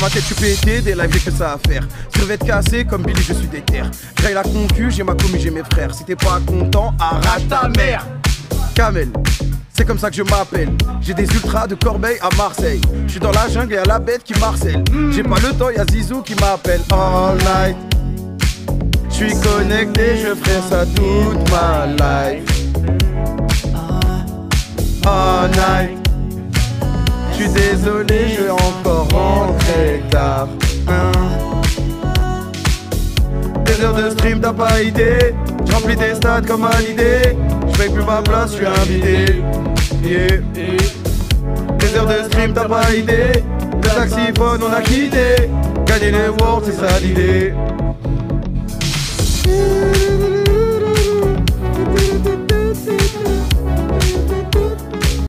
Ma tête, suis pété, des lives, j'ai que ça à faire. Sur être cassé, comme Billy, je suis déter. J'ai la concu, j'ai ma commu, j'ai mes frères. Si t'es pas content, arrache ta mère. Kamel, c'est comme ça que je m'appelle. J'ai des ultras de Corbeil à Marseille. Je suis dans la jungle et à la bête qui marcelle. J'ai pas le temps, y'a Zizou qui m'appelle. All night. Je suis connecté, je ferai ça toute ma life. All night. Suis désolé, je vais encore rentrer tard. Hein? Des heures de stream, t'as pas idée. Je remplis des stades comme à l'idée. Je paye plus ma place, je suis invité. Yeah. Des heures de stream, t'as pas idée. Le taxiphone, on a quitté. Gagner les worlds, c'est ça l'idée.